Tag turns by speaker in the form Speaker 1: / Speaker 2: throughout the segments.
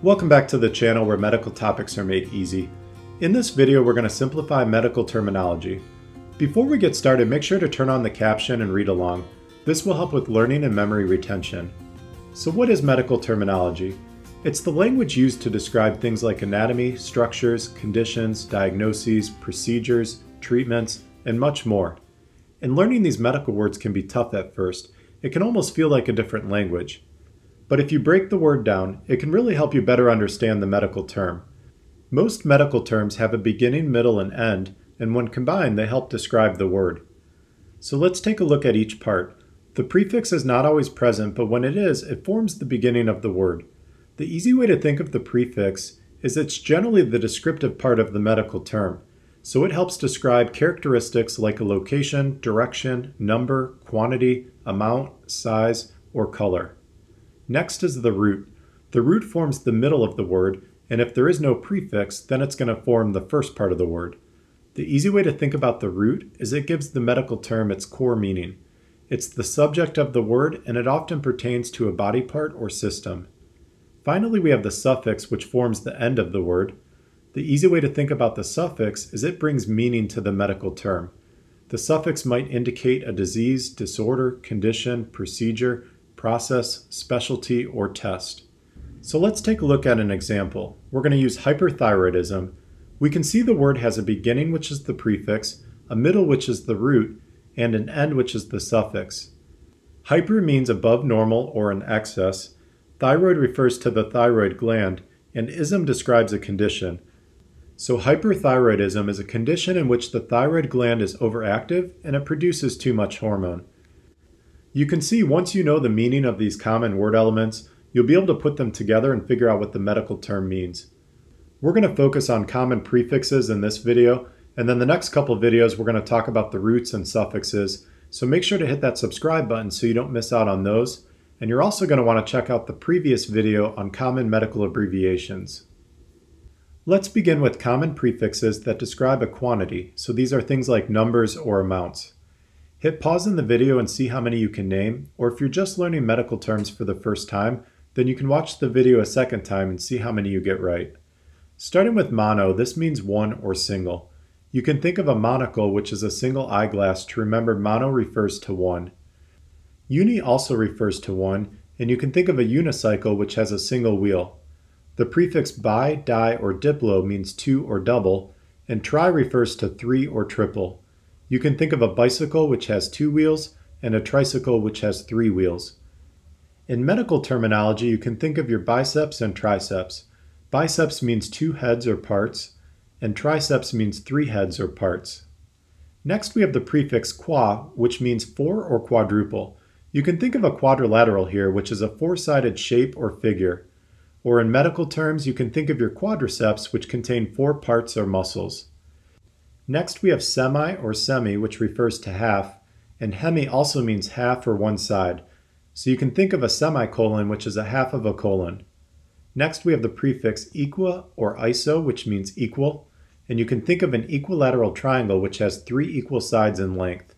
Speaker 1: Welcome back to the channel where medical topics are made easy. In this video, we're going to simplify medical terminology. Before we get started, make sure to turn on the caption and read along. This will help with learning and memory retention. So what is medical terminology? It's the language used to describe things like anatomy, structures, conditions, diagnoses, procedures, treatments, and much more. And learning these medical words can be tough at first. It can almost feel like a different language. But if you break the word down, it can really help you better understand the medical term. Most medical terms have a beginning, middle, and end, and when combined, they help describe the word. So let's take a look at each part. The prefix is not always present, but when it is, it forms the beginning of the word. The easy way to think of the prefix is it's generally the descriptive part of the medical term, so it helps describe characteristics like a location, direction, number, quantity, amount, size, or color. Next is the root. The root forms the middle of the word, and if there is no prefix, then it's going to form the first part of the word. The easy way to think about the root is it gives the medical term its core meaning. It's the subject of the word, and it often pertains to a body part or system. Finally, we have the suffix, which forms the end of the word. The easy way to think about the suffix is it brings meaning to the medical term. The suffix might indicate a disease, disorder, condition, procedure, process, specialty, or test. So let's take a look at an example. We're going to use hyperthyroidism. We can see the word has a beginning, which is the prefix, a middle, which is the root, and an end, which is the suffix. Hyper means above normal or in excess. Thyroid refers to the thyroid gland, and ism describes a condition. So hyperthyroidism is a condition in which the thyroid gland is overactive and it produces too much hormone. You can see once you know the meaning of these common word elements, you'll be able to put them together and figure out what the medical term means. We're going to focus on common prefixes in this video, and then the next couple videos we're going to talk about the roots and suffixes, so make sure to hit that subscribe button so you don't miss out on those. And you're also going to want to check out the previous video on common medical abbreviations. Let's begin with common prefixes that describe a quantity, so these are things like numbers or amounts. Hit pause in the video and see how many you can name, or if you're just learning medical terms for the first time, then you can watch the video a second time and see how many you get right. Starting with mono, this means one or single. You can think of a monocle, which is a single eyeglass, to remember mono refers to one. Uni also refers to one, and you can think of a unicycle, which has a single wheel. The prefix bi, di, or diplo means two or double, and tri refers to three or triple. You can think of a bicycle which has two wheels and a tricycle which has three wheels. In medical terminology, you can think of your biceps and triceps. Biceps means two heads or parts, and triceps means three heads or parts. Next, we have the prefix qua, which means four or quadruple. You can think of a quadrilateral here, which is a four-sided shape or figure. Or in medical terms, you can think of your quadriceps, which contain four parts or muscles. Next we have semi or semi, which refers to half, and hemi also means half or one side. So you can think of a semicolon, which is a half of a colon. Next we have the prefix equa or iso, which means equal, and you can think of an equilateral triangle which has three equal sides in length.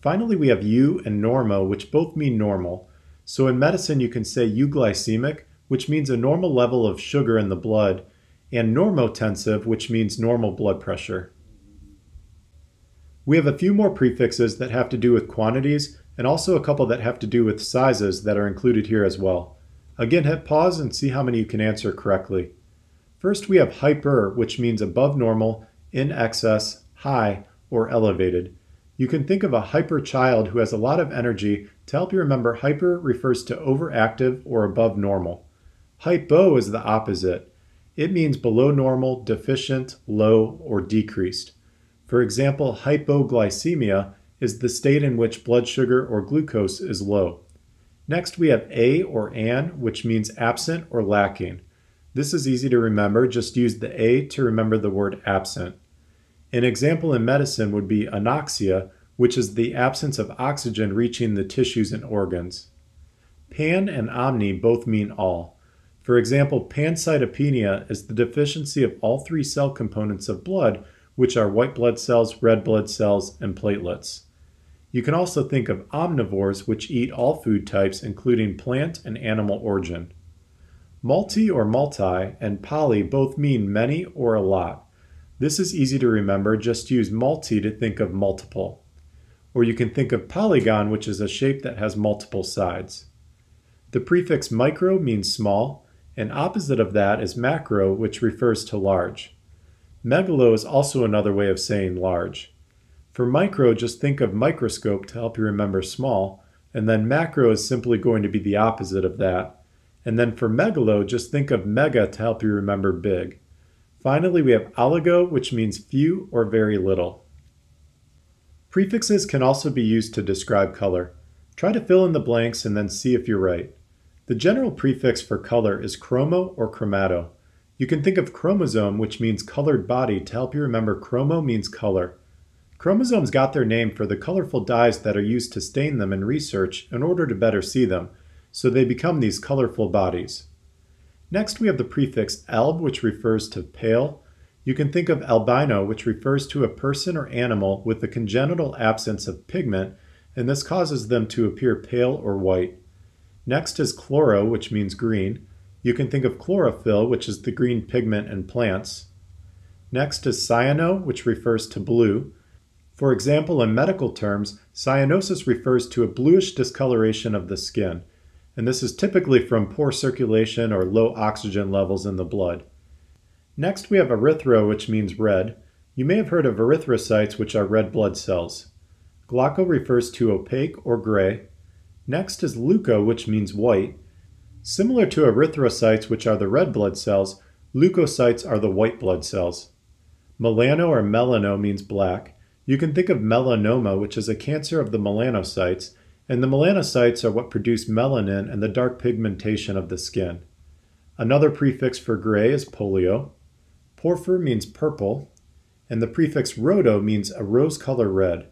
Speaker 1: Finally we have eu and normo, which both mean normal. So in medicine you can say euglycemic, which means a normal level of sugar in the blood, and normotensive, which means normal blood pressure. We have a few more prefixes that have to do with quantities and also a couple that have to do with sizes that are included here as well. Again, hit pause and see how many you can answer correctly. First, we have hyper, which means above normal, in excess, high, or elevated. You can think of a hyper child who has a lot of energy. To help you remember, hyper refers to overactive or above normal. Hypo is the opposite. It means below normal, deficient, low, or decreased. For example, hypoglycemia is the state in which blood sugar or glucose is low. Next, we have a or an, which means absent or lacking. This is easy to remember, just use the a to remember the word absent. An example in medicine would be anoxia, which is the absence of oxygen reaching the tissues and organs. Pan and omni both mean all. For example, pancytopenia is the deficiency of all three cell components of blood which are white blood cells, red blood cells, and platelets. You can also think of omnivores, which eat all food types, including plant and animal origin. Multi or multi and poly both mean many or a lot. This is easy to remember, just use multi to think of multiple. Or you can think of polygon, which is a shape that has multiple sides. The prefix micro means small, and opposite of that is macro, which refers to large. Megalo is also another way of saying large. For micro, just think of microscope to help you remember small, and then macro is simply going to be the opposite of that. And then for megalo, just think of mega to help you remember big. Finally, we have oligo, which means few or very little. Prefixes can also be used to describe color. Try to fill in the blanks and then see if you're right. The general prefix for color is chromo or chromato. You can think of chromosome, which means colored body, to help you remember chromo means color. Chromosomes got their name for the colorful dyes that are used to stain them in research in order to better see them, so they become these colorful bodies. Next we have the prefix alb, which refers to pale. You can think of albino, which refers to a person or animal with a congenital absence of pigment, and this causes them to appear pale or white. Next is chloro, which means green. You can think of chlorophyll, which is the green pigment in plants. Next is cyano, which refers to blue. For example, in medical terms, cyanosis refers to a bluish discoloration of the skin, and this is typically from poor circulation or low oxygen levels in the blood. Next, we have erythro, which means red. You may have heard of erythrocytes, which are red blood cells. Glauco refers to opaque or gray. Next is leuco, which means white. Similar to erythrocytes, which are the red blood cells, leukocytes are the white blood cells. Melano or melano means black. You can think of melanoma, which is a cancer of the melanocytes, and the melanocytes are what produce melanin and the dark pigmentation of the skin. Another prefix for gray is polio. Porphyr means purple, and the prefix rhodo means a rose color red.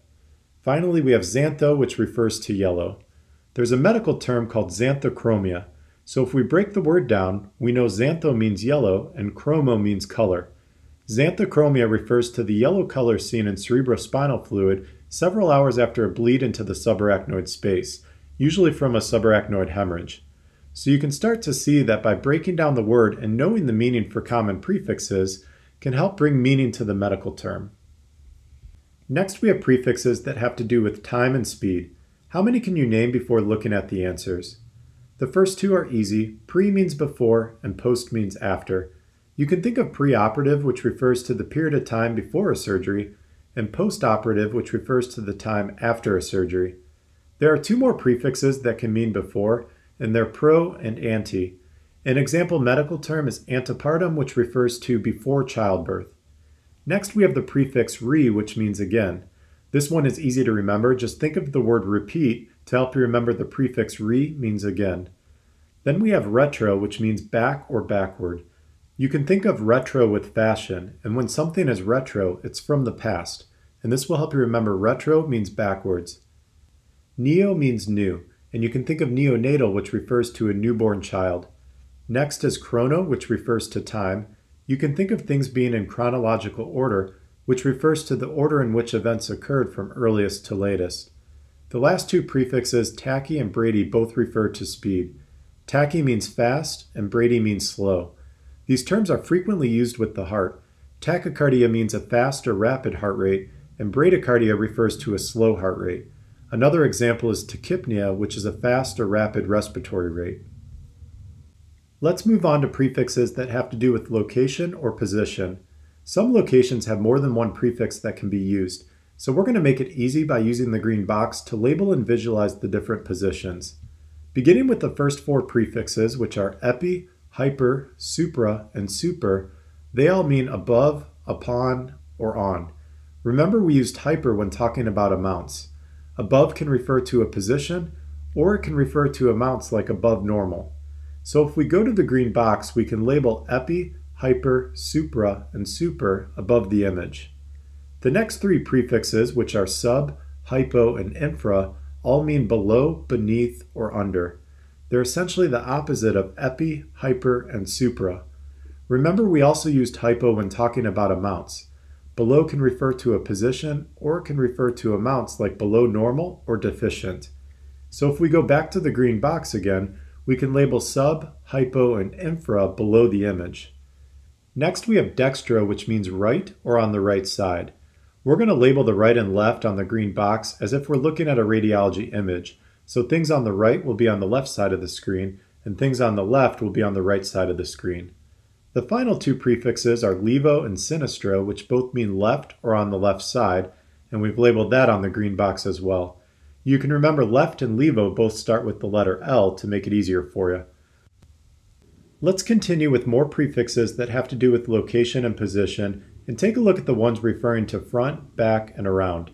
Speaker 1: Finally, we have xantho, which refers to yellow. There's a medical term called xanthochromia. So if we break the word down, we know xantho means yellow and chromo means color. Xanthochromia refers to the yellow color seen in cerebrospinal fluid several hours after a bleed into the subarachnoid space, usually from a subarachnoid hemorrhage. So you can start to see that by breaking down the word and knowing the meaning for common prefixes can help bring meaning to the medical term. Next we have prefixes that have to do with time and speed. How many can you name before looking at the answers? The first two are easy. Pre means before and post means after. You can think of preoperative, which refers to the period of time before a surgery, and postoperative, which refers to the time after a surgery. There are two more prefixes that can mean before, and they're pro and ante. An example medical term is antepartum, which refers to before childbirth. Next, we have the prefix re, which means again. This one is easy to remember. Just think of the word repeat to help you remember the prefix re means again. Then we have retro, which means back or backward. You can think of retro with fashion, and when something is retro, it's from the past, and this will help you remember retro means backwards. Neo means new, and you can think of neonatal, which refers to a newborn child. Next is chrono, which refers to time. You can think of things being in chronological order, which refers to the order in which events occurred from earliest to latest. The last two prefixes, tachy and brady, both refer to speed. Tachy means fast, and brady means slow. These terms are frequently used with the heart. Tachycardia means a fast or rapid heart rate, and bradycardia refers to a slow heart rate. Another example is tachypnea, which is a fast or rapid respiratory rate. Let's move on to prefixes that have to do with location or position. Some locations have more than one prefix that can be used, so we're going to make it easy by using the green box to label and visualize the different positions. Beginning with the first four prefixes, which are epi, hyper, supra, and super, they all mean above, upon, or on. Remember we used hyper when talking about amounts. Above can refer to a position, or it can refer to amounts like above normal. So if we go to the green box, we can label epi, hyper, supra, and super above the image. The next three prefixes, which are sub, hypo, and infra, all mean below, beneath, or under. They're essentially the opposite of epi, hyper, and supra. Remember we also used hypo when talking about amounts. Below can refer to a position or can refer to amounts like below normal or deficient. So if we go back to the green box again, we can label sub, hypo, and infra below the image. Next we have dextro, which means right or on the right side. We're going to label the right and left on the green box as if we're looking at a radiology image. So things on the right will be on the left side of the screen, and things on the left will be on the right side of the screen. The final two prefixes are levo and sinistro, which both mean left or on the left side, and we've labeled that on the green box as well. You can remember left and levo both start with the letter L to make it easier for you. Let's continue with more prefixes that have to do with location and position and take a look at the ones referring to front, back, and around.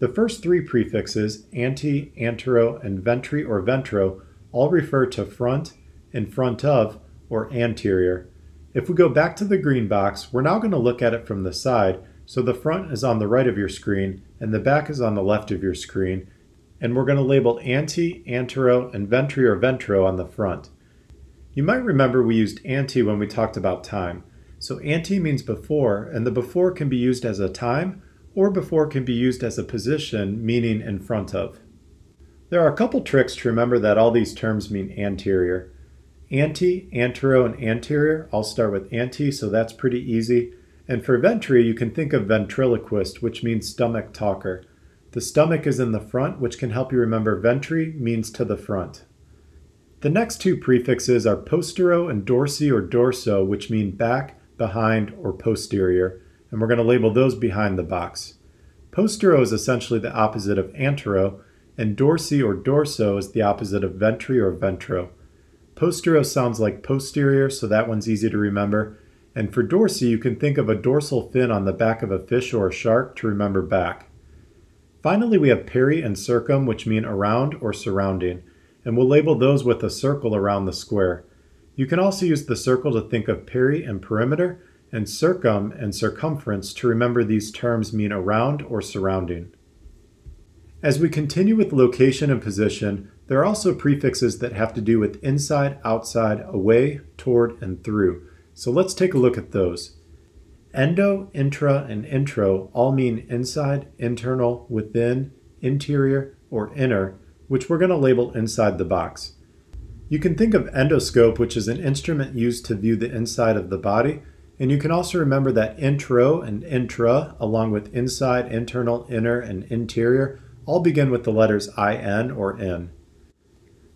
Speaker 1: The first three prefixes, ante, antero, and ventri or ventro, all refer to front, in front of, or anterior. If we go back to the green box, we're now going to look at it from the side, so the front is on the right of your screen and the back is on the left of your screen, and we're going to label ante, antero, and ventri or ventro on the front. You might remember we used ante when we talked about time. So ante means before, and the before can be used as a time, or before can be used as a position, meaning in front of. There are a couple tricks to remember that all these terms mean anterior. Ante, antero, and anterior, I'll start with ante, so that's pretty easy. And for ventri, you can think of ventriloquist, which means stomach talker. The stomach is in the front, which can help you remember ventri means to the front. The next two prefixes are postero and dorsi or dorso, which mean back, behind, or posterior, and we're going to label those behind the box. Postero is essentially the opposite of antero, and dorsi or dorso is the opposite of ventri or ventro. Postero sounds like posterior, so that one's easy to remember. And for dorsi, you can think of a dorsal fin on the back of a fish or a shark to remember back. Finally, we have peri and circum, which mean around or surrounding and we'll label those with a circle around the square. You can also use the circle to think of peri and perimeter, and circum and circumference to remember these terms mean around or surrounding. As we continue with location and position, there are also prefixes that have to do with inside, outside, away, toward, and through. So let's take a look at those. Endo, intra, and intro all mean inside, internal, within, interior, or inner, which we're going to label inside the box. You can think of endoscope, which is an instrument used to view the inside of the body, and you can also remember that intro and intra, along with inside, internal, inner, and interior, all begin with the letters IN or IN.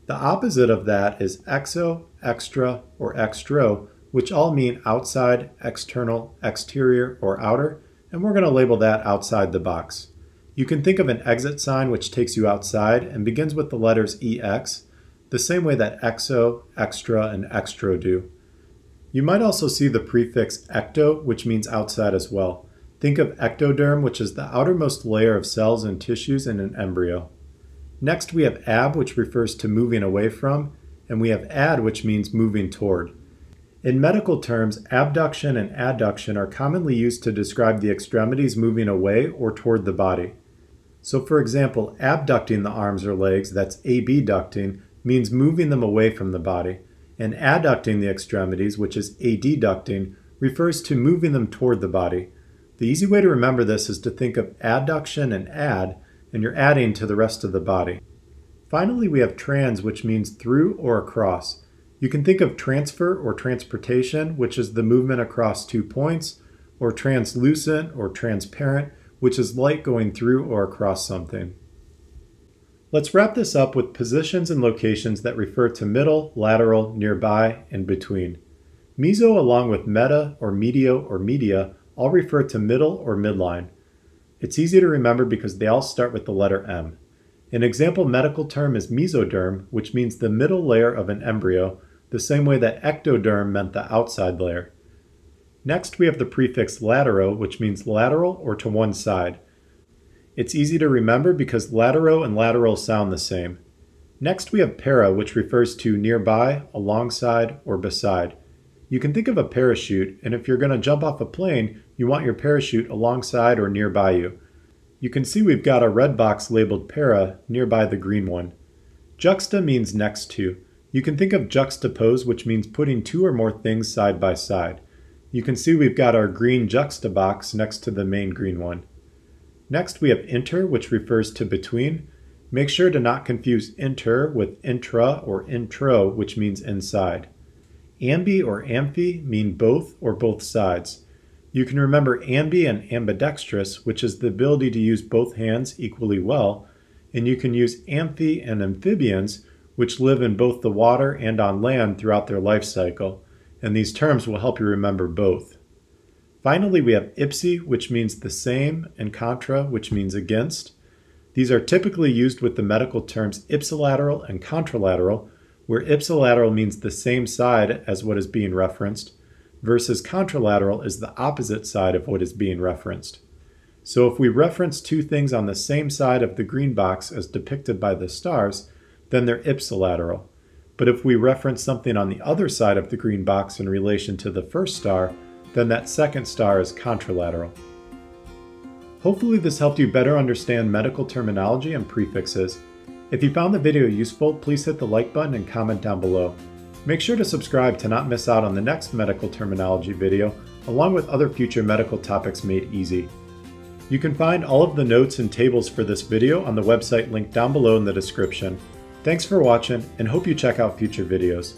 Speaker 1: The opposite of that is exo, extra, or extro, which all mean outside, external, exterior, or outer, and we're going to label that outside the box. You can think of an exit sign which takes you outside and begins with the letters EX, the same way that exo, extra, and extro do. You might also see the prefix ecto, which means outside as well. Think of ectoderm, which is the outermost layer of cells and tissues in an embryo. Next, we have ab, which refers to moving away from, and we have ad, which means moving toward. In medical terms, abduction and adduction are commonly used to describe the extremities moving away or toward the body. So for example, abducting the arms or legs, that's abducting, means moving them away from the body. And adducting the extremities, which is adducting, refers to moving them toward the body. The easy way to remember this is to think of adduction and add, and you're adding to the rest of the body. Finally, we have trans, which means through or across. You can think of transfer or transportation, which is the movement across two points, or translucent or transparent, which is light going through or across something. Let's wrap this up with positions and locations that refer to middle, lateral, nearby, and between. Meso along with meta or medio or media all refer to middle or midline. It's easy to remember because they all start with the letter M. An example medical term is mesoderm, which means the middle layer of an embryo, the same way that ectoderm meant the outside layer. Next, we have the prefix latero, which means lateral or to one side. It's easy to remember because latero and lateral sound the same. Next, we have para, which refers to nearby, alongside, or beside. You can think of a parachute, and if you're going to jump off a plane, you want your parachute alongside or nearby you. You can see we've got a red box labeled para nearby the green one. Juxta means next to. You can think of juxtapose, which means putting two or more things side by side. You can see we've got our green juxta box next to the main green one. Next we have inter, which refers to between. Make sure to not confuse inter with intra or intro, which means inside. Ambi or amphi mean both or both sides. You can remember ambi and ambidextrous, which is the ability to use both hands equally well, and you can use amphi and amphibians, which live in both the water and on land throughout their life cycle, and these terms will help you remember both. Finally, we have ipsi, which means the same, and contra, which means against. These are typically used with the medical terms ipsilateral and contralateral, where ipsilateral means the same side as what is being referenced, versus contralateral is the opposite side of what is being referenced. So if we reference two things on the same side of the green box as depicted by the stars, then they're ipsilateral. But if we reference something on the other side of the green box in relation to the first star, then that second star is contralateral. Hopefully this helped you better understand medical terminology and prefixes. If you found the video useful, please hit the like button and comment down below. Make sure to subscribe to not miss out on the next medical terminology video, along with other future medical topics made easy. You can find all of the notes and tables for this video on the website linked down below in the description. Thanks for watching and hope you check out future videos.